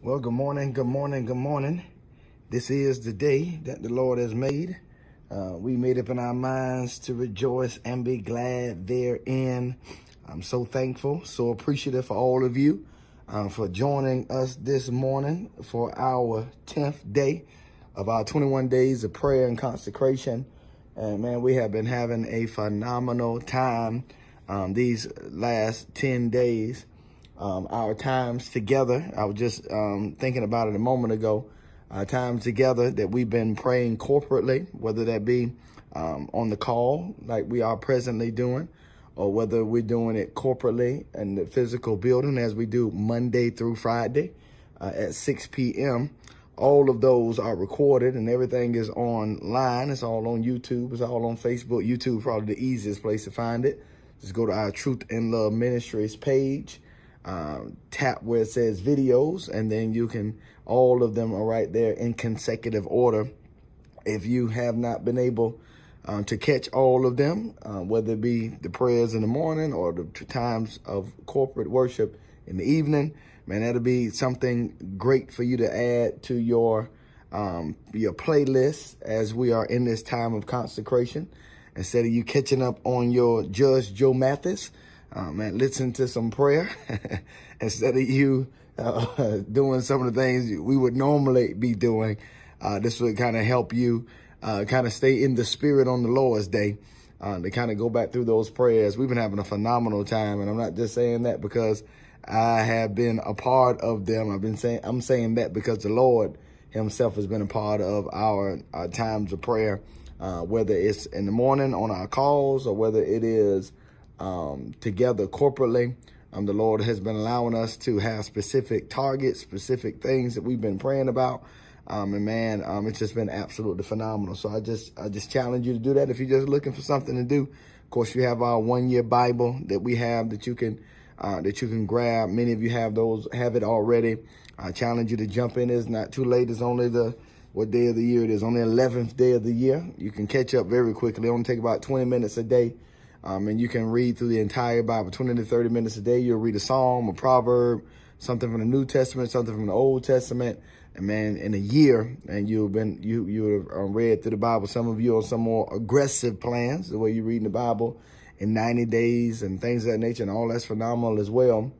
Well, good morning, good morning, good morning. This is the day that the Lord has made. Uh, we made up in our minds to rejoice and be glad therein. I'm so thankful, so appreciative for all of you uh, for joining us this morning for our 10th day of our 21 days of prayer and consecration. And man, we have been having a phenomenal time um, these last 10 days um, our times together. I was just um, thinking about it a moment ago. Our times together that we've been praying corporately, whether that be um, on the call like we are presently doing, or whether we're doing it corporately in the physical building as we do Monday through Friday uh, at 6 p.m. All of those are recorded and everything is online. It's all on YouTube. It's all on Facebook. YouTube probably the easiest place to find it. Just go to our Truth in Love Ministries page um, tap where it says videos, and then you can, all of them are right there in consecutive order. If you have not been able um, to catch all of them, uh, whether it be the prayers in the morning or the times of corporate worship in the evening, man, that'll be something great for you to add to your um, your playlist as we are in this time of consecration. Instead of you catching up on your Judge Joe Mathis, man, listen to some prayer instead of you uh, doing some of the things we would normally be doing. Uh, this would kind of help you uh, kind of stay in the spirit on the Lord's day uh, to kind of go back through those prayers. We've been having a phenomenal time, and I'm not just saying that because I have been a part of them. I've been saying I'm saying that because the Lord Himself has been a part of our, our times of prayer, uh, whether it's in the morning on our calls or whether it is um, together corporately. Um, the Lord has been allowing us to have specific targets, specific things that we've been praying about. Um, and man, um, it's just been absolutely phenomenal. So I just, I just challenge you to do that. If you're just looking for something to do, of course, you have our one year Bible that we have that you can, uh, that you can grab. Many of you have those, have it already. I challenge you to jump in. It's not too late. It's only the, what day of the year it is. Only 11th day of the year. You can catch up very quickly. It only take about 20 minutes a day um, and you can read through the entire Bible, 20 to 30 minutes a day. You'll read a psalm, a proverb, something from the New Testament, something from the Old Testament. And man, in a year, and you've been, you, you have um, read through the Bible. Some of you on some more aggressive plans, the way you read in the Bible in 90 days and things of that nature. And all that's phenomenal as well.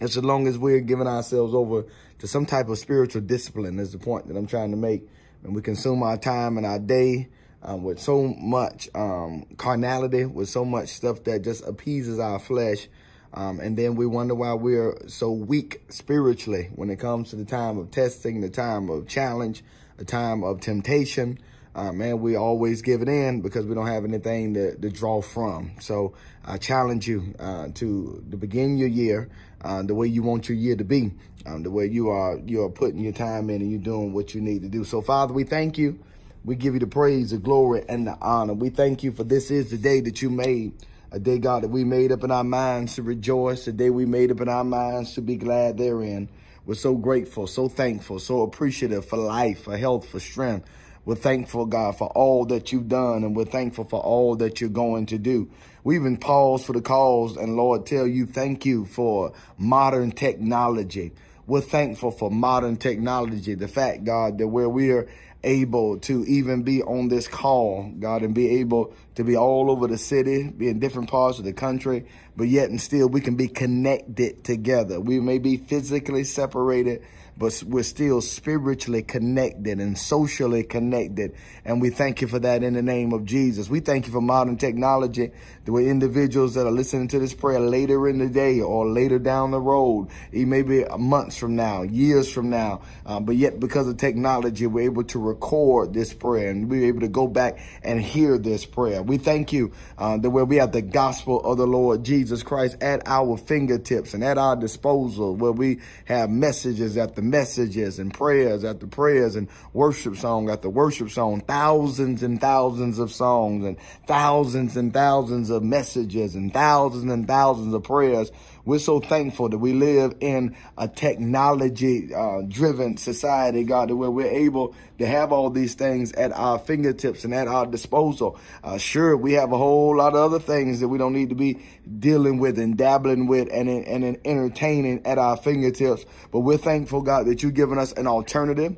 As long as we're giving ourselves over to some type of spiritual discipline is the point that I'm trying to make. And we consume our time and our day um, with so much um, carnality, with so much stuff that just appeases our flesh. Um, and then we wonder why we're so weak spiritually when it comes to the time of testing, the time of challenge, the time of temptation. Uh, man, we always give it in because we don't have anything to, to draw from. So I challenge you uh, to, to begin your year uh, the way you want your year to be, um, the way you are you are putting your time in and you're doing what you need to do. So, Father, we thank you. We give you the praise, the glory, and the honor. We thank you for this is the day that you made. A day, God, that we made up in our minds to rejoice. A day we made up in our minds to be glad therein. We're so grateful, so thankful, so appreciative for life, for health, for strength. We're thankful, God, for all that you've done, and we're thankful for all that you're going to do. We even pause for the cause and, Lord, tell you thank you for modern technology. We're thankful for modern technology. The fact, God, that where we are able to even be on this call, God, and be able to be all over the city, be in different parts of the country, but yet and still we can be connected together. We may be physically separated, but we're still spiritually connected and socially connected. And we thank you for that in the name of Jesus. We thank you for modern technology. There were individuals that are listening to this prayer later in the day or later down the road, it may be months from now, years from now. Uh, but yet because of technology, we're able to record this prayer and we're able to go back and hear this prayer. We thank you uh, that where we have the gospel of the Lord Jesus Christ at our fingertips and at our disposal, where we have messages the messages and prayers after prayers and worship song after worship song, thousands and thousands of songs and thousands and thousands of messages and thousands and thousands of prayers We're so thankful that we live in a technology uh, driven society, God, where we're able to have all these things at our fingertips and at our disposal. Uh, sure, we have a whole lot of other things that we don't need to be dealing with and dabbling with and, and entertaining at our fingertips. But we're thankful, God, that you've given us an alternative.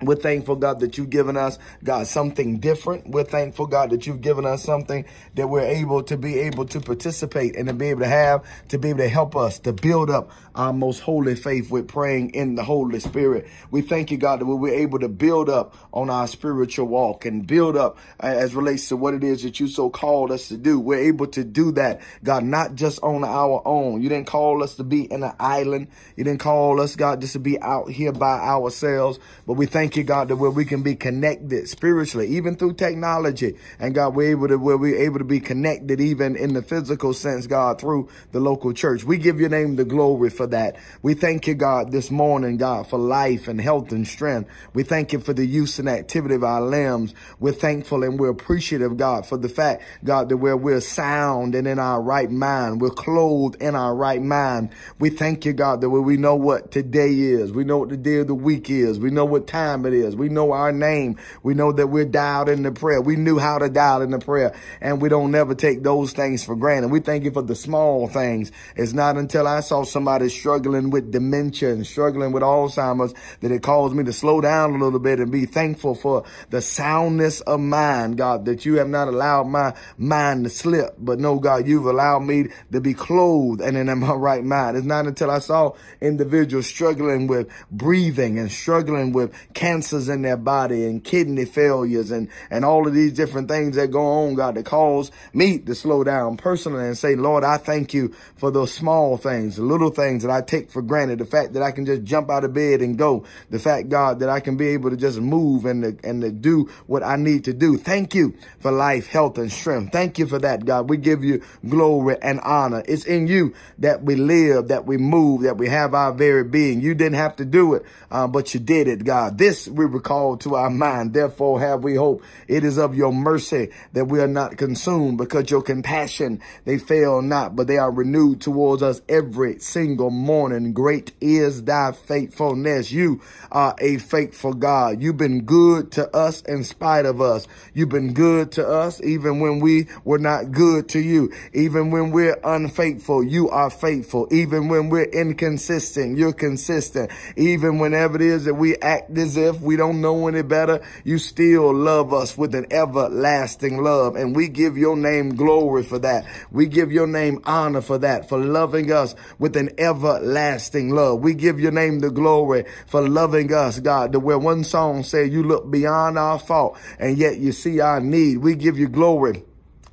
We're thankful, God, that you've given us, God, something different. We're thankful, God, that you've given us something that we're able to be able to participate and to be able to have, to be able to help us to build up our most holy faith with praying in the Holy Spirit. We thank you, God, that we're able to build up on our spiritual walk and build up uh, as relates to what it is that you so called us to do. We're able to do that, God, not just on our own. You didn't call us to be in an island. You didn't call us, God, just to be out here by ourselves, but we thank thank you, God, that where we can be connected spiritually, even through technology. And God, we're able to, where we're able to be connected even in the physical sense, God, through the local church. We give your name the glory for that. We thank you, God, this morning, God, for life and health and strength. We thank you for the use and activity of our limbs. We're thankful and we're appreciative, God, for the fact, God, that where we're sound and in our right mind, we're clothed in our right mind. We thank you, God, that where we know what today is. We know what the day of the week is. We know what time time it is. We know our name. We know that we're dialed in the prayer. We knew how to dial in the prayer and we don't never take those things for granted. We thank you for the small things. It's not until I saw somebody struggling with dementia and struggling with Alzheimer's that it caused me to slow down a little bit and be thankful for the soundness of mind, God, that you have not allowed my mind to slip. But no, God, you've allowed me to be clothed and in my right mind. It's not until I saw individuals struggling with breathing and struggling with cancer cancers in their body and kidney failures and, and all of these different things that go on, God, to cause me to slow down personally and say, Lord, I thank you for those small things, the little things that I take for granted. The fact that I can just jump out of bed and go. The fact, God, that I can be able to just move and to, and to do what I need to do. Thank you for life, health, and strength. Thank you for that, God. We give you glory and honor. It's in you that we live, that we move, that we have our very being. You didn't have to do it, uh, but you did it, God. This this we recall to our mind. Therefore have we hope. It is of your mercy that we are not consumed because your compassion, they fail not, but they are renewed towards us every single morning. Great is thy faithfulness. You are a faithful God. You've been good to us in spite of us. You've been good to us even when we were not good to you. Even when we're unfaithful, you are faithful. Even when we're inconsistent, you're consistent. Even whenever it is that we act as if if we don't know any better, you still love us with an everlasting love. And we give your name glory for that. We give your name honor for that, for loving us with an everlasting love. We give your name the glory for loving us, God, to where one song said you look beyond our fault and yet you see our need. We give you glory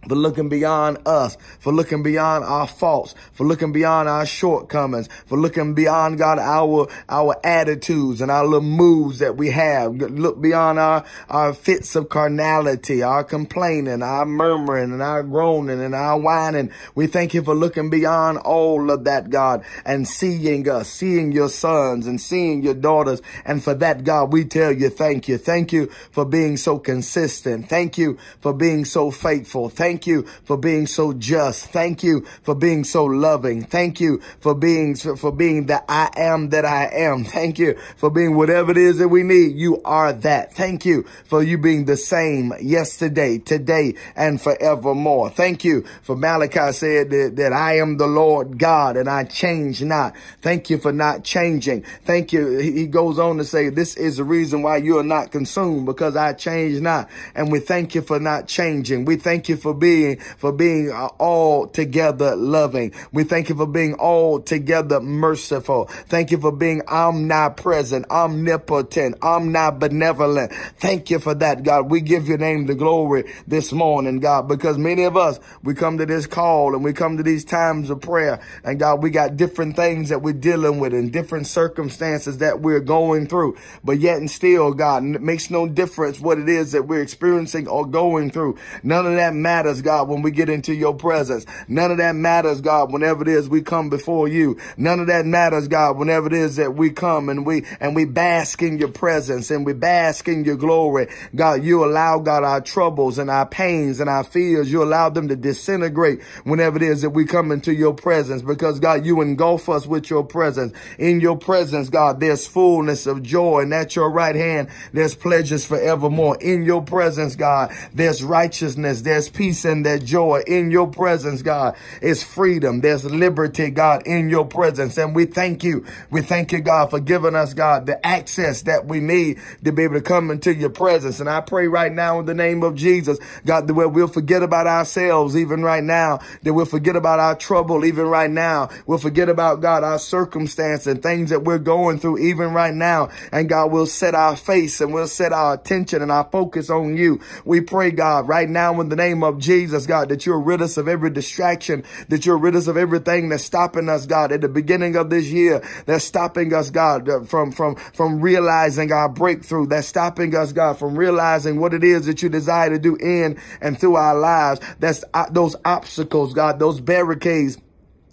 for looking beyond us, for looking beyond our faults, for looking beyond our shortcomings, for looking beyond God our our attitudes and our little moves that we have. Look beyond our our fits of carnality, our complaining, our murmuring, and our groaning and our whining. We thank you for looking beyond all of that, God, and seeing us, seeing your sons and seeing your daughters. And for that, God, we tell you thank you. Thank you for being so consistent. Thank you for being so faithful. Thank Thank you for being so just. Thank you for being so loving. Thank you for being, for being the I am that I am. Thank you for being whatever it is that we need. You are that. Thank you for you being the same yesterday, today, and forevermore. Thank you for Malachi said that, that I am the Lord God and I change not. Thank you for not changing. Thank you. He goes on to say, this is the reason why you are not consumed because I change not. And we thank you for not changing. We thank you for being being, for being uh, all together loving. We thank you for being all together merciful. Thank you for being omnipresent, omnipotent, omnibenevolent. Thank you for that, God. We give your name the glory this morning, God, because many of us, we come to this call and we come to these times of prayer and God, we got different things that we're dealing with and different circumstances that we're going through. But yet and still, God, it makes no difference what it is that we're experiencing or going through. None of that matters matters, God, when we get into your presence. None of that matters, God, whenever it is we come before you. None of that matters, God, whenever it is that we come and we, and we bask in your presence and we bask in your glory. God, you allow, God, our troubles and our pains and our fears, you allow them to disintegrate whenever it is that we come into your presence because, God, you engulf us with your presence. In your presence, God, there's fullness of joy and at your right hand, there's pleasures forevermore. In your presence, God, there's righteousness, there's peace and there's joy. In your presence, God, is freedom. There's liberty, God, in your presence. And we thank you. We thank you, God, for giving us, God, the access that we need to be able to come into your presence. And I pray right now in the name of Jesus, God, that we'll forget about ourselves even right now, that we'll forget about our trouble even right now. We'll forget about, God, our circumstance and things that we're going through even right now. And God, we'll set our face and we'll set our attention and our focus on you. We pray, God, right now in the name of Jesus, God, that you'll rid us of every distraction, that you'll rid us of everything that's stopping us, God, at the beginning of this year, that's stopping us, God, from, from, from realizing our breakthrough, that's stopping us, God, from realizing what it is that you desire to do in and through our lives. That's uh, those obstacles, God, those barricades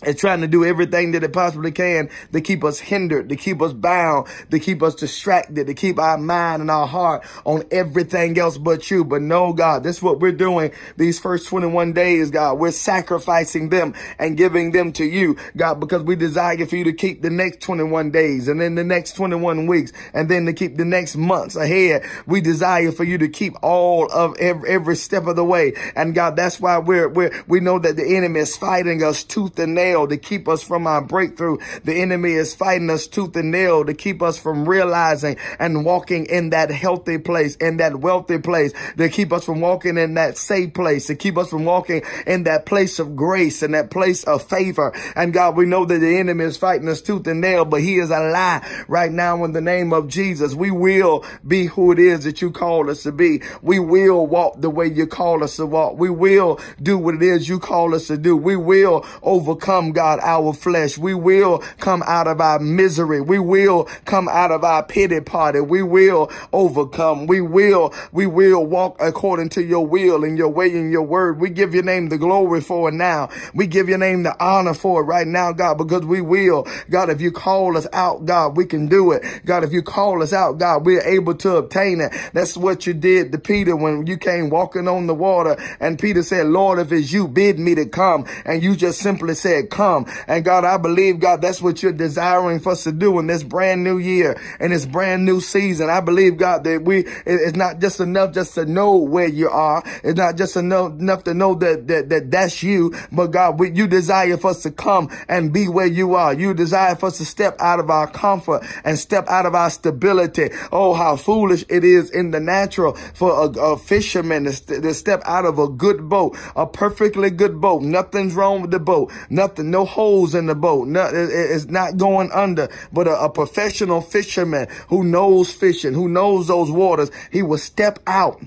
it's trying to do everything that it possibly can to keep us hindered, to keep us bound, to keep us distracted, to keep our mind and our heart on everything else but you. But no, God, this is what we're doing these first 21 days, God. We're sacrificing them and giving them to you, God, because we desire for you to keep the next 21 days and then the next 21 weeks and then to keep the next months ahead. We desire for you to keep all of every, every step of the way. And God, that's why we're, we're, we know that the enemy is fighting us tooth and nail nail to keep us from our breakthrough. The enemy is fighting us tooth and nail to keep us from realizing and walking in that healthy place, in that wealthy place, to keep us from walking in that safe place, to keep us from walking in that place of grace and that place of favor. And God, we know that the enemy is fighting us tooth and nail, but he is a lie right now in the name of Jesus. We will be who it is that you called us to be. We will walk the way you call us to walk. We will do what it is you call us to do. We will overcome God, our flesh. We will come out of our misery. We will come out of our pity party. We will overcome. We will, we will walk according to your will and your way and your word. We give your name the glory for it now. We give your name the honor for it right now, God, because we will. God, if you call us out, God, we can do it. God, if you call us out, God, we're able to obtain it. That's what you did to Peter when you came walking on the water. And Peter said, Lord, if it's you, bid me to come. And you just simply said, come. And God, I believe, God, that's what you're desiring for us to do in this brand new year and this brand new season. I believe, God, that we, it's not just enough just to know where you are. It's not just enough, enough to know that, that, that that's you, but God, we, you desire for us to come and be where you are. You desire for us to step out of our comfort and step out of our stability. Oh, how foolish it is in the natural for a, a fisherman to, st to step out of a good boat, a perfectly good boat. Nothing's wrong with the boat. Nothing no holes in the boat. No, it, it's not going under. But a, a professional fisherman who knows fishing, who knows those waters, he will step out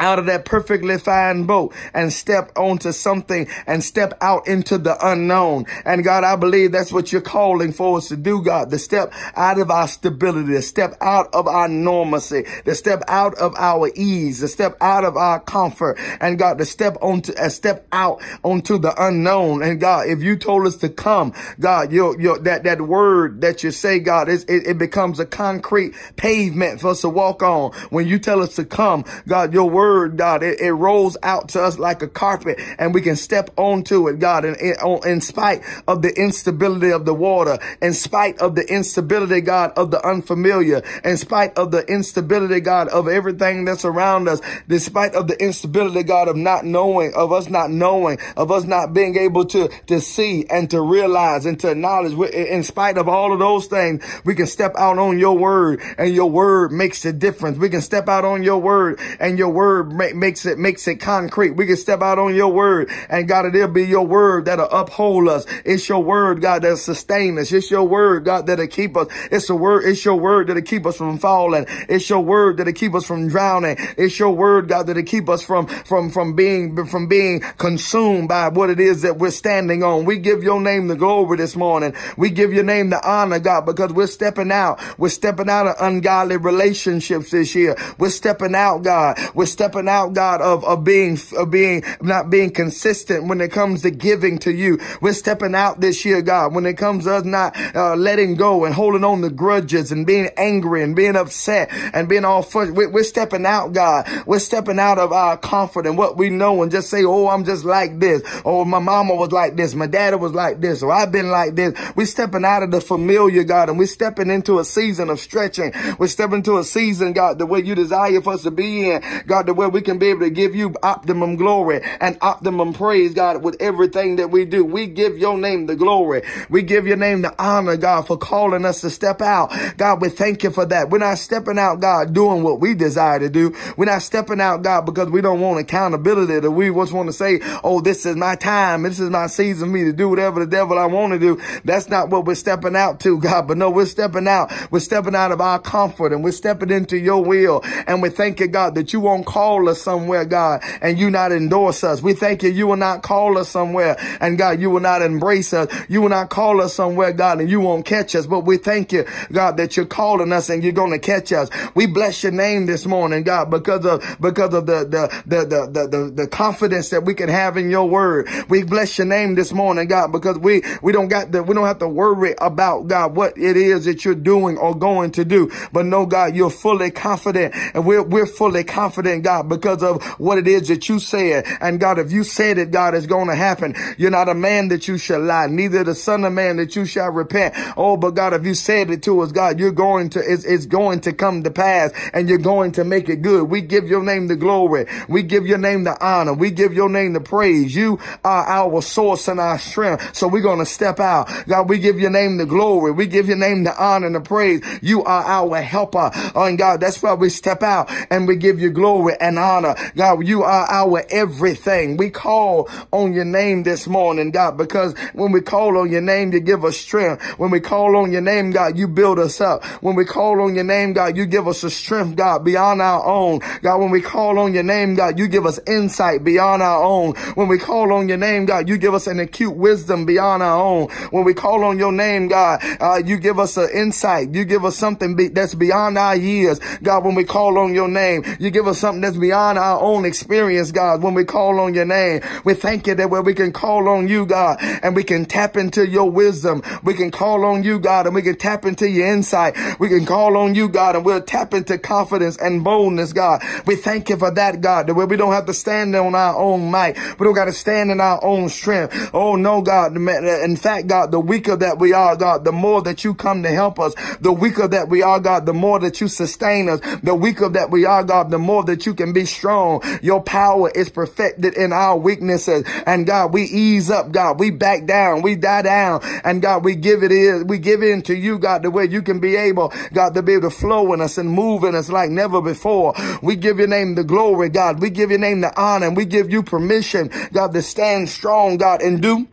out of that perfectly fine boat and step onto something and step out into the unknown. And God, I believe that's what you're calling for us to do, God, to step out of our stability, to step out of our normalcy, to step out of our ease, to step out of our comfort. And God, to step onto, uh, step out onto the unknown. And God, if you told us to come, God, your, your, that, that word that you say, God, it, it becomes a concrete pavement for us to walk on. When you tell us to come, God, your word word, God, it, it, rolls out to us like a carpet and we can step onto it, God, and in, oh, in spite of the instability of the water, in spite of the instability, God, of the unfamiliar, in spite of the instability, God, of everything that's around us, despite of the instability, God, of not knowing, of us not knowing, of us not being able to, to see and to realize and to acknowledge, in spite of all of those things, we can step out on your word and your word makes a difference. We can step out on your word and your word word makes it, makes it concrete. We can step out on your word and God, it'll be your word that'll uphold us. It's your word, God, that'll sustain us. It's your word, God, that'll keep us. It's a word, it's your word that'll keep us from falling. It's your word that'll keep us from drowning. It's your word, God, that'll keep us from, from, from being, from being consumed by what it is that we're standing on. We give your name the glory this morning. We give your name the honor, God, because we're stepping out. We're stepping out of ungodly relationships this year. We're stepping out, God. We're stepping out, God, of, of being, of being, not being consistent when it comes to giving to you. We're stepping out this year, God, when it comes to us not uh, letting go and holding on to grudges and being angry and being upset and being all fun. We're, we're stepping out, God. We're stepping out of our comfort and what we know and just say, oh, I'm just like this. Oh, my mama was like this. My daddy was like this. Or I've been like this. We're stepping out of the familiar, God, and we're stepping into a season of stretching. We're stepping into a season, God, the way you desire for us to be in, God, the way we can be able to give you optimum glory and optimum praise, God, with everything that we do. We give your name the glory. We give your name the honor, God, for calling us to step out. God, we thank you for that. We're not stepping out, God, doing what we desire to do. We're not stepping out, God, because we don't want accountability that we just want to say, oh, this is my time. This is my season for me to do whatever the devil I want to do. That's not what we're stepping out to, God. But no, we're stepping out. We're stepping out of our comfort and we're stepping into your will. And we thank you, God, that you won't call us somewhere, God, and you not endorse us. We thank you, you will not call us somewhere. And God, you will not embrace us. You will not call us somewhere, God, and you won't catch us. But we thank you, God, that you're calling us and you're going to catch us. We bless your name this morning, God, because of, because of the, the, the, the, the, the confidence that we can have in your word. We bless your name this morning, God, because we, we don't got the, we don't have to worry about, God, what it is that you're doing or going to do. But no, God, you're fully confident and we're, we're fully confident, God, because of what it is that you said. And God, if you said it, God, it's going to happen. You're not a man that you shall lie, neither the son of man that you shall repent. Oh, but God, if you said it to us, God, you're going to, it's, it's going to come to pass and you're going to make it good. We give your name the glory. We give your name the honor. We give your name the praise. You are our source and our strength. So we're going to step out. God, we give your name the glory. We give your name the honor and the praise. You are our helper. Oh, and God, that's why we step out and we give you glory and honor. God, you are our everything. We call on your name this morning, God, because when we call on your name, you give us strength. When we call on your name, God, you build us up. When we call on your name, God, you give us a strength, God, beyond our own. God, when we call on your name, God, you give us insight beyond our own. When we call on your name, God, you give us an acute wisdom beyond our own. When we call on your name, God, uh, you give us an insight. You give us something be that's beyond our years. God, when we call on your name, you give us something that's beyond our own experience, God. When we call on your name, we thank you that where we can call on you, God, and we can tap into your wisdom. We can call on you, God, and we can tap into your insight. We can call on you, God, and we'll tap into confidence and boldness, God. We thank you for that, God, that where we don't have to stand on our own might. We don't got to stand in our own strength. Oh, no, God. In fact, God, the weaker that we are, God, the more that you come to help us. The weaker that we are, God, the more that you sustain us. The weaker that we are, God, the more that you can be strong. Your power is perfected in our weaknesses. And God, we ease up, God. We back down. We die down. And God, we give it in. We give in to you, God, the way you can be able, God, to be able to flow in us and move in us like never before. We give your name the glory, God. We give your name the honor and we give you permission, God, to stand strong, God, and do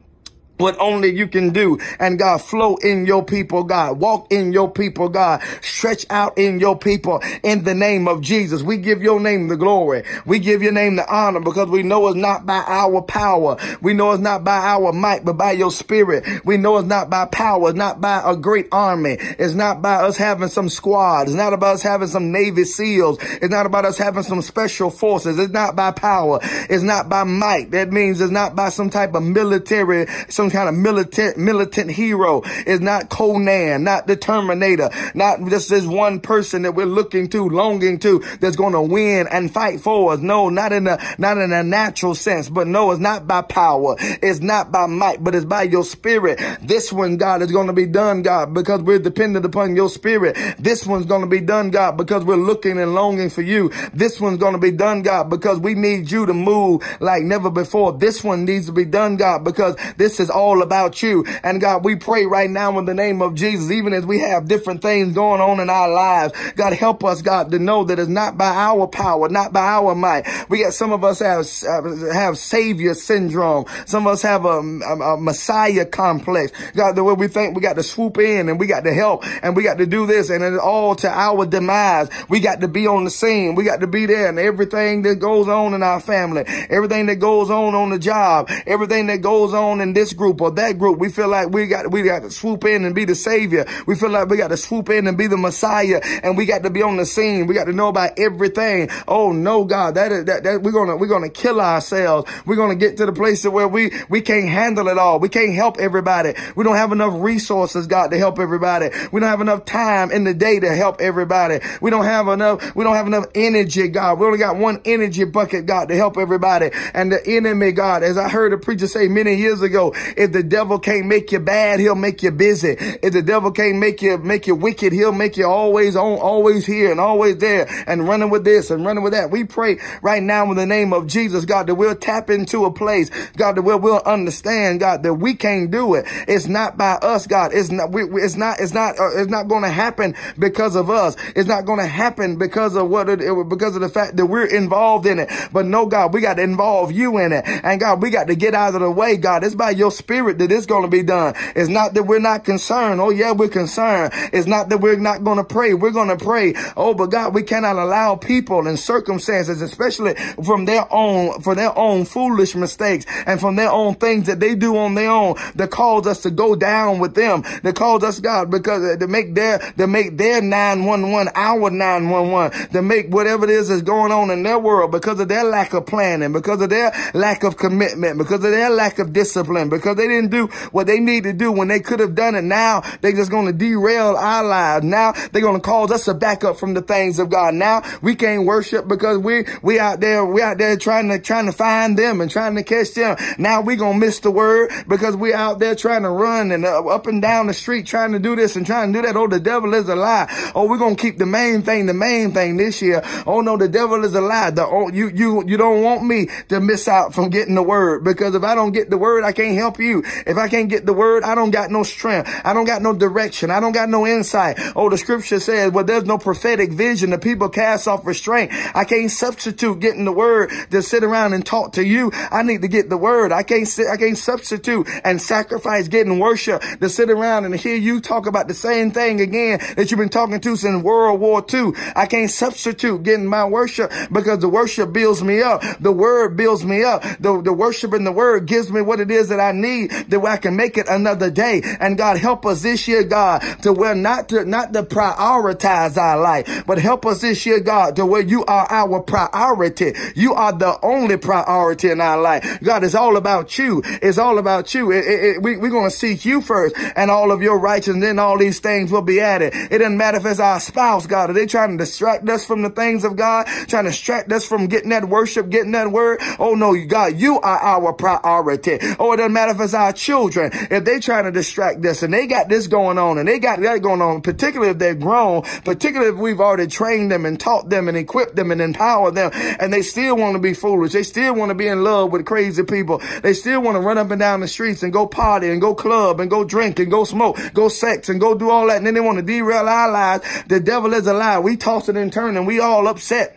what only you can do. And God, flow in your people, God. Walk in your people, God. Stretch out in your people in the name of Jesus. We give your name the glory. We give your name the honor because we know it's not by our power. We know it's not by our might, but by your spirit. We know it's not by power. It's not by a great army. It's not by us having some squad. It's not about us having some Navy SEALs. It's not about us having some special forces. It's not by power. It's not by might. That means it's not by some type of military, some some kind of militant, militant hero. is not Conan, not the Terminator, not just this one person that we're looking to, longing to, that's going to win and fight for us. No, not in a, not in a natural sense, but no, it's not by power. It's not by might, but it's by your spirit. This one, God, is going to be done, God, because we're dependent upon your spirit. This one's going to be done, God, because we're looking and longing for you. This one's going to be done, God, because we need you to move like never before. This one needs to be done, God, because this is all about you. And God, we pray right now in the name of Jesus, even as we have different things going on in our lives, God, help us, God, to know that it's not by our power, not by our might. We got some of us have, have savior syndrome. Some of us have a, a, a messiah complex. God, the way we think we got to swoop in and we got to help and we got to do this and it's all to our demise. We got to be on the scene. We got to be there and everything that goes on in our family, everything that goes on on the job, everything that goes on in this group, group or that group. We feel like we got, we got to swoop in and be the savior. We feel like we got to swoop in and be the Messiah and we got to be on the scene. We got to know about everything. Oh no, God, that is, that, that we're going to, we're going to kill ourselves. We're going to get to the place where we, we can't handle it all. We can't help everybody. We don't have enough resources, God, to help everybody. We don't have enough time in the day to help everybody. We don't have enough, we don't have enough energy, God. We only got one energy bucket, God, to help everybody. And the enemy, God, as I heard a preacher say many years ago, if the devil can't make you bad, he'll make you busy. If the devil can't make you, make you wicked, he'll make you always on, always here and always there and running with this and running with that. We pray right now in the name of Jesus, God, that we'll tap into a place, God, that we'll, we'll understand, God, that we can't do it. It's not by us, God. It's not, we, it's not, it's not, uh, it's not going to happen because of us. It's not going to happen because of what it, it, because of the fact that we're involved in it. But no, God, we got to involve you in it. And God, we got to get out of the way, God. It's by your spirit that it's going to be done. It's not that we're not concerned. Oh yeah, we're concerned. It's not that we're not going to pray. We're going to pray. Oh, but God, we cannot allow people and circumstances, especially from their own, for their own foolish mistakes and from their own things that they do on their own that cause us to go down with them, that cause us, God, because uh, to make their, to make their 911 our 911, to make whatever it is that's going on in their world because of their lack of planning, because of their lack of commitment, because of their lack of discipline, because they didn't do what they need to do when they could have done it. Now they're just going to derail our lives. Now they're going to cause us to back up from the things of God. Now we can't worship because we, we out there, we out there trying to, trying to find them and trying to catch them. Now we to miss the word because we out there trying to run and uh, up and down the street trying to do this and trying to do that. Oh, the devil is a lie. Oh, we're to keep the main thing, the main thing this year. Oh no, the devil is a lie. The, oh, you, you, you don't want me to miss out from getting the word because if I don't get the word, I can't help you. If I can't get the word, I don't got no strength. I don't got no direction. I don't got no insight. Oh, the scripture says, well, there's no prophetic vision. The people cast off restraint. I can't substitute getting the word to sit around and talk to you. I need to get the word. I can't sit, I can't substitute and sacrifice getting worship to sit around and hear you talk about the same thing again that you've been talking to since World War II. I can't substitute getting my worship because the worship builds me up. The word builds me up. The, the worship and the word gives me what it is that I need that I can make it another day. And God help us this year, God, to where not to, not to prioritize our life, but help us this year, God, to where you are our priority. You are the only priority in our life. God, it's all about you. It's all about you. It, it, it, we, we're going to seek you first and all of your righteousness. And then all these things will be added. It doesn't matter if it's our spouse, God. Are they trying to distract us from the things of God? Trying to distract us from getting that worship, getting that word? Oh no, You God, you are our priority. Oh, it doesn't matter if it's our children. If they trying to distract us and they got this going on and they got that going on, particularly if they're grown, particularly if we've already trained them and taught them and equipped them and empowered them and they still want to be foolish. They still want to be in love with crazy people. They still want to run up and down the streets and go party and go club and go drink and go smoke, go sex and go do all that. And then they want to derail our lives. The devil is a lie. We toss it and turn and we all upset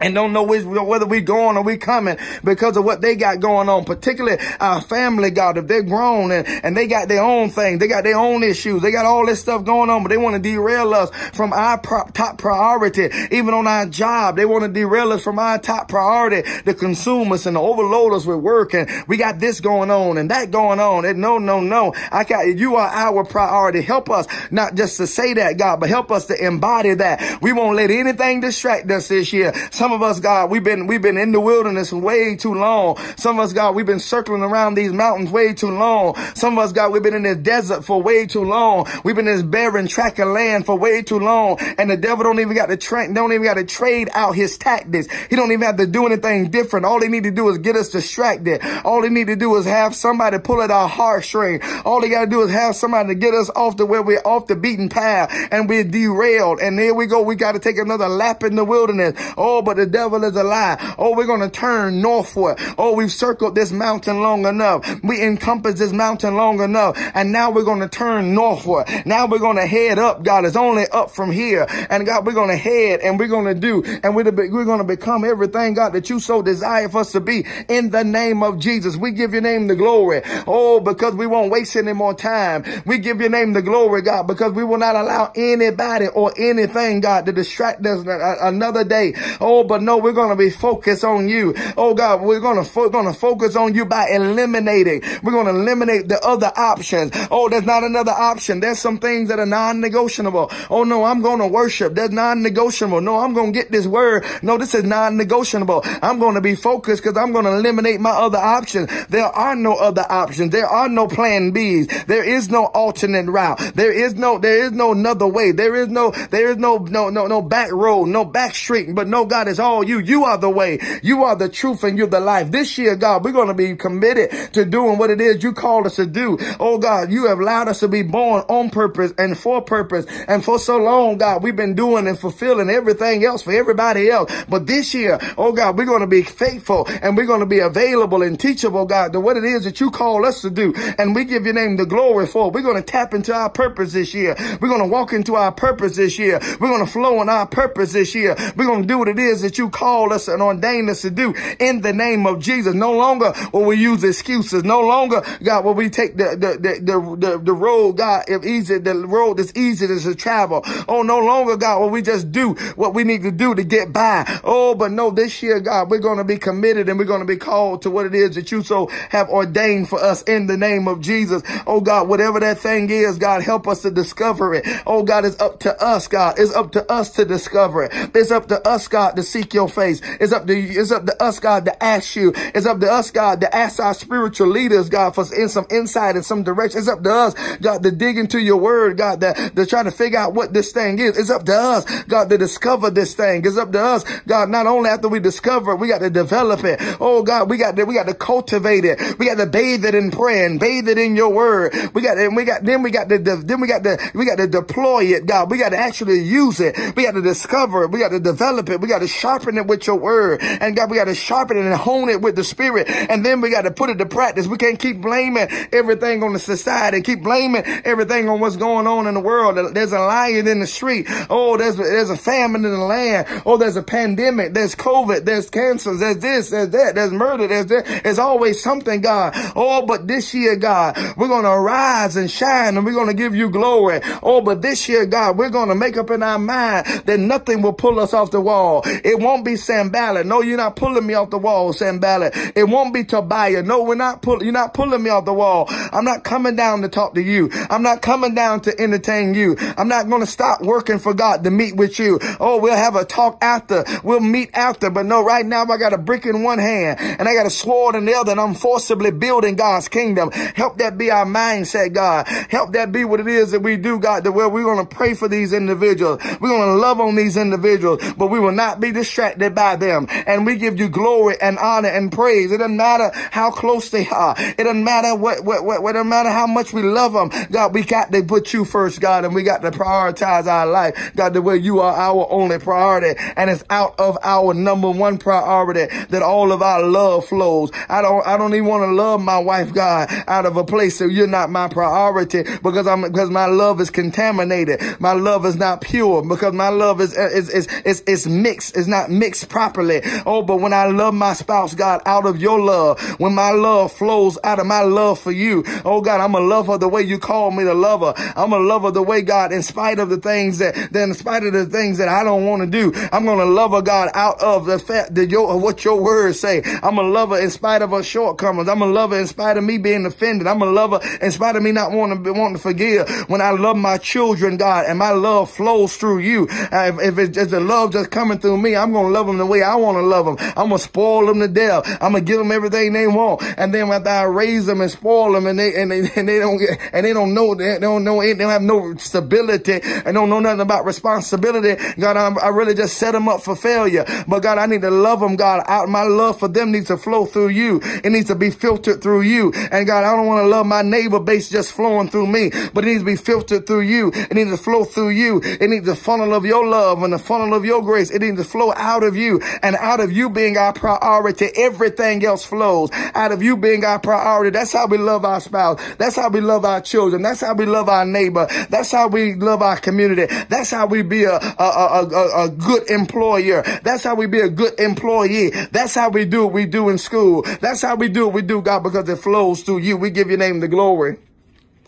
and don't know whether we going or we coming because of what they got going on, particularly our family, God, if they're grown and, and they got their own thing, they got their own issues, they got all this stuff going on, but they want to derail us from our pro top priority, even on our job. They want to derail us from our top priority, to consume us and to overload us with work. And we got this going on and that going on. And no, no, no. I got, you are our priority. Help us not just to say that, God, but help us to embody that. We won't let anything distract us this year. Some of us, God, we've been, we've been in the wilderness way too long. Some of us, God, we've been circling around these mountains way too long. Some of us, God, we've been in this desert for way too long. We've been in this barren tract of land for way too long. And the devil don't even got to train, don't even got to trade out his tactics. He don't even have to do anything different. All he need to do is get us distracted. All he need to do is have somebody pull at our heartstring. All he got to do is have somebody to get us off the where we're off the beaten path and we're derailed. And there we go. We got to take another lap in the wilderness. Oh, but the devil is a lie. Oh, we're going to turn northward. Oh, we've circled this mountain long enough. We encompassed this mountain long enough. And now we're going to turn northward. Now we're going to head up. God It's only up from here. And God, we're going to head and we're going to do and we're, we're going to become everything, God, that you so desire for us to be in the name of Jesus. We give your name the glory. Oh, because we won't waste any more time. We give your name the glory, God, because we will not allow anybody or anything, God, to distract us another day. Oh, But no, we're going to be focused on you. Oh God, we're going to, fo- going to focus on you by eliminating. We're going to eliminate the other options. Oh, there's not another option. There's some things that are non-negotiable. Oh no, I'm going to worship. That's non-negotiable. No, I'm going to get this word. No, this is non-negotiable. I'm going to be focused because I'm going to eliminate my other options. There are no other options. There are no plan Bs. There is no alternate route. There is no, there is no another way. There is no, there is no, no, no, no back road, no back street. But no, God is all you. You are the way. You are the truth and you're the life. This year, God, we're going to be committed to doing what it is you called us to do. Oh God, you have allowed us to be born on purpose and for purpose. And for so long, God, we've been doing and fulfilling everything else for everybody else. But this year, oh God, we're going to be faithful and we're going to be available and teachable, God, to what it is that you call us to do. And we give your name the glory for. We're going to tap into our purpose this year. We're going to walk into our purpose this year. We're going to flow in our purpose this year. We're going to do what it is that you called us and ordained us to do in the name of Jesus. No longer will we use excuses. No longer, God, will we take the, the, the, the, the, road, God, if easy, the road that's easy to travel. Oh, no longer, God, will we just do what we need to do to get by. Oh, but no, this year, God, we're going to be committed and we're going to be called to what it is that you so have ordained for us in the name of Jesus. Oh, God, whatever that thing is, God, help us to discover it. Oh, God, it's up to us, God. It's up to us to discover it. It's up to us, God, to seek your face. It's up to it's up to us, God, to ask you. It's up to us, God, to ask our spiritual leaders, God, for in some insight and some direction. It's up to us, God, to dig into your word, God, that to try to figure out what this thing is. It's up to us, God, to discover this thing. It's up to us, God, not only after we discover it, we got to develop it. Oh, God, we got to, we got to cultivate it. We got to bathe it in prayer and bathe it in your word. We got, and we got, then we got to, then we got to, we got to deploy it, God. We got to actually use it. We got to discover it. We got to develop it. We got to sharpen it with your word. And God, we got to sharpen it and hone it with the spirit. And then we got to put it to practice. We can't keep blaming everything on the society, keep blaming everything on what's going on in the world. There's a lion in the street. Oh, there's, there's a famine in the land. Oh, there's a pandemic. There's COVID. There's cancer. There's this. There's that. There's murder. There's that. There's always something, God. Oh, but this year, God, we're going to arise and shine and we're going to give you glory. Oh, but this year, God, we're going to make up in our mind that nothing will pull us off the wall. It won't be Sanballat. No, you're not pulling me off the wall, Sanballat. It won't be Tobiah. No, we're not pulling, you're not pulling me off the wall. I'm not coming down to talk to you. I'm not coming down to entertain you. I'm not going to stop working for God to meet with you. Oh, we'll have a talk after. We'll meet after. But no, right now I got a brick in one hand and I got a sword in the other and I'm forcibly building God's kingdom. Help that be our mindset, God. Help that be what it is that we do, God, that where we're going to pray for these individuals. We're going to love on these individuals, but we will not be distracted by them. And we give you glory and honor and praise. It doesn't matter how close they are. It doesn't matter what, what, what, what doesn't matter how much we love them. God, we got to put you first, God, and we got to prioritize our life. God, the way you are our only priority. And it's out of our number one priority that all of our love flows. I don't, I don't even want to love my wife, God, out of a place that you're not my priority because I'm, because my love is contaminated. My love is not pure because my love is, is, is, is, is mixed. It's not mixed properly. Oh, but when I love my spouse, God, out of your love, when my love flows out of my love for you, oh God, I'm a lover the way you call me to love her. I'm a lover the way God, in spite of the things that, then in spite of the things that I don't want to do, I'm going to love her, God, out of the fact that your, what your words say. I'm a lover in spite of her shortcomings. I'm a lover in spite of me being offended. I'm a lover in spite of me not wanting to, wanting to forgive. When I love my children, God, and my love flows through you. Uh, if, if it's just the love just coming through me, I'm going to love them the way I want to love them. I'm going to spoil them to death. I'm going to give them everything they want. And then after I raise them and spoil them and they, and they, and they don't get, and they don't know, they don't know, they don't have no stability and don't know nothing about responsibility. God, I'm, I really just set them up for failure. But God, I need to love them, God. Out my love for them needs to flow through you. It needs to be filtered through you. And God, I don't want to love my neighbor base just flowing through me, but it needs to be filtered through you. It needs to flow through you. It needs the funnel of your love and the funnel of your grace. It needs to flow out of you and out of you being our priority. Everything else flows out of you being our priority. That's how we love our spouse. That's how we love our children. That's how we love our neighbor. That's how we love our community. That's how we be a, a, a, a, a good employer. That's how we be a good employee. That's how we do what we do in school. That's how we do what we do, God, because it flows through you. We give your name the glory.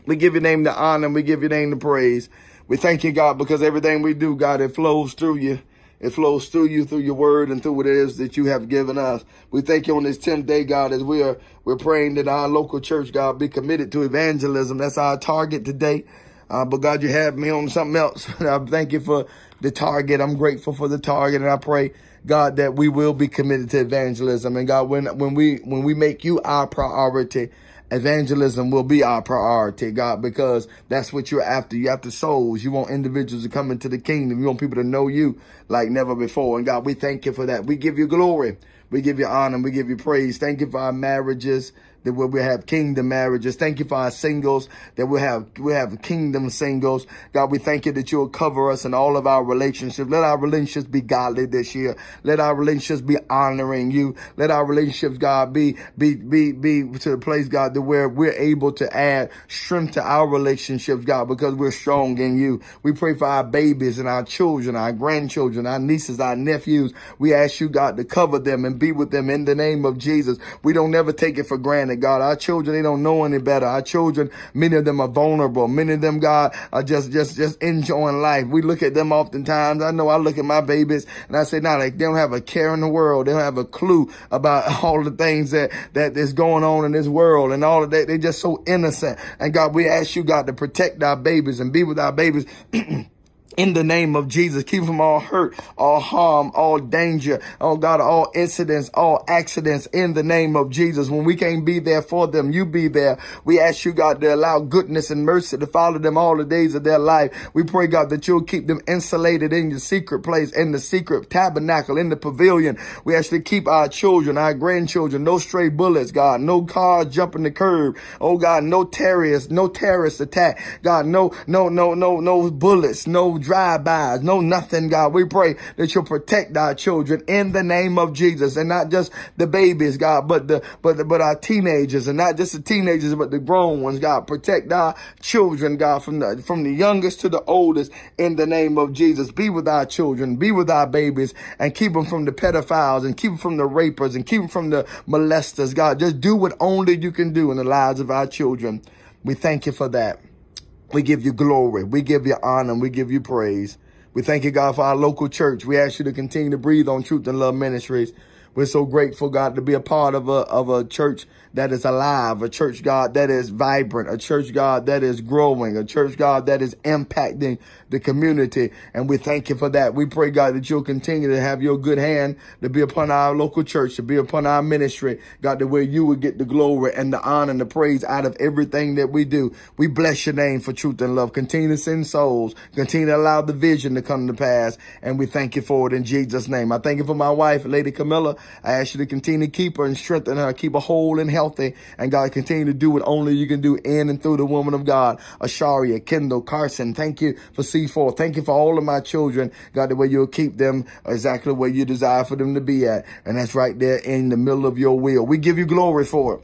We give your name the honor we give your name the praise. We thank you, God, because everything we do, God, it flows through you. It flows through you, through your word, and through what it is that you have given us. We thank you on this 10th day, God, as we are we're praying that our local church, God, be committed to evangelism. That's our target today. Uh, but God, you have me on something else. I thank you for the target. I'm grateful for the target, and I pray, God, that we will be committed to evangelism. And God, when when we when we make you our priority, evangelism will be our priority, God, because that's what you're after. You after souls. You want individuals to come into the kingdom. You want people to know you like never before. And God, we thank you for that. We give you glory. We give you honor. We give you praise. Thank you for our marriages that we have kingdom marriages. Thank you for our singles that we have we have kingdom singles. God, we thank you that you'll cover us in all of our relationships. Let our relationships be godly this year. Let our relationships be honoring you. Let our relationships, God, be be be be to the place, God, that where we're able to add strength to our relationships, God, because we're strong in you. We pray for our babies and our children, our grandchildren, our nieces, our nephews. We ask you, God, to cover them and be with them in the name of Jesus. We don't never take it for granted. God. Our children, they don't know any better. Our children, many of them are vulnerable. Many of them, God, are just, just, just enjoying life. We look at them oftentimes. I know I look at my babies and I say, nah, like, they don't have a care in the world. They don't have a clue about all the things that, that is going on in this world and all of that. They're just so innocent. And God, we ask you, God, to protect our babies and be with our babies. in the name of Jesus. Keep from all hurt, all harm, all danger. Oh God, all incidents, all accidents in the name of Jesus. When we can't be there for them, you be there. We ask you, God, to allow goodness and mercy to follow them all the days of their life. We pray, God, that you'll keep them insulated in your secret place, in the secret tabernacle, in the pavilion. We actually keep our children, our grandchildren, no stray bullets, God, no cars jumping the curb. Oh God, no terrorists, no terrorist attack. God, no, no, no, no, no bullets, no drive-bys, no nothing, God. We pray that you'll protect our children in the name of Jesus and not just the babies, God, but the, but the, but our teenagers and not just the teenagers, but the grown ones, God. Protect our children, God, from the, from the youngest to the oldest in the name of Jesus. Be with our children, be with our babies and keep them from the pedophiles and keep them from the rapers and keep them from the molesters, God. Just do what only you can do in the lives of our children. We thank you for that. We give you glory. We give you honor. We give you praise. We thank you, God, for our local church. We ask you to continue to breathe on Truth in Love Ministries. We're so grateful, God, to be a part of a, of a church that is alive, a church, God, that is vibrant, a church, God, that is growing, a church, God, that is impacting the community. And we thank you for that. We pray, God, that you'll continue to have your good hand to be upon our local church, to be upon our ministry, God, the way you would get the glory and the honor and the praise out of everything that we do. We bless your name for truth and love. Continue to send souls. Continue to allow the vision to come to pass. And we thank you for it in Jesus' name. I thank you for my wife, Lady Camilla. I ask you to continue to keep her and strengthen her, keep her whole and healthy. And God, continue to do what only you can do in and through the woman of God, Asharia, Kendall, Carson. Thank you for C4. Thank you for all of my children, God, the way you'll keep them exactly where you desire for them to be at. And that's right there in the middle of your will. We give you glory for it.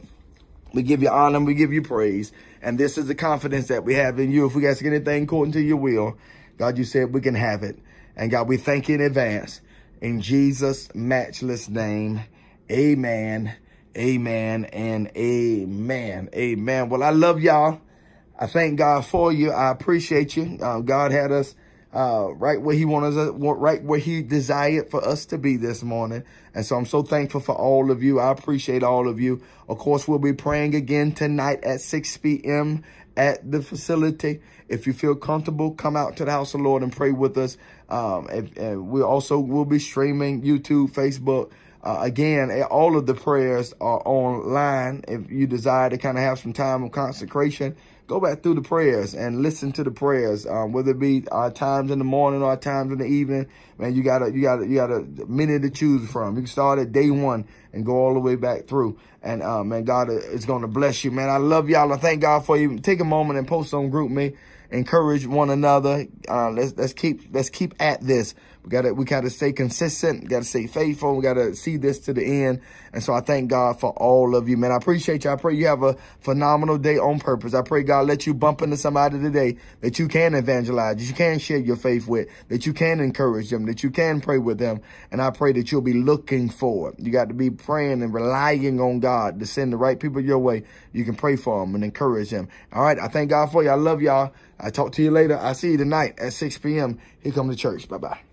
We give you honor and we give you praise. And this is the confidence that we have in you. If we ask anything according to your will, God, you said we can have it. And God, we thank you in advance. In Jesus' matchless name, amen, amen, and amen. Amen. Well, I love y'all. I thank God for you. I appreciate you. Uh, God had us uh, right where he wanted us, right where he desired for us to be this morning. And so I'm so thankful for all of you. I appreciate all of you. Of course, we'll be praying again tonight at 6 p.m. at the facility. If you feel comfortable, come out to the house of the Lord and pray with us. Um, and, and we also will be streaming YouTube, Facebook. Uh, again, all of the prayers are online. If you desire to kind of have some time of consecration, go back through the prayers and listen to the prayers. Um, whether it be our times in the morning or our times in the evening, man, you gotta, you gotta, you gotta many to choose from. You can start at day one and go all the way back through. And, uh, man, God is going to bless you, man. I love y'all. I thank God for you. Take a moment and post on GroupMe. encourage one another. Uh, let's let's keep let's keep at this. We gotta we gotta stay consistent. We gotta stay faithful. We gotta see this to the end. And so I thank God for all of you, man. I appreciate you. I pray you have a phenomenal day on purpose. I pray God let you bump into somebody today that you can evangelize, that you can share your faith with, that you can encourage them, that you can pray with them. And I pray that you'll be looking for. You got to be praying and relying on God to send the right people your way. You can pray for them and encourage them. All right. I thank God for you. I love y'all. I talk to you later. I see you tonight at 6 p.m. Here come the church. Bye-bye.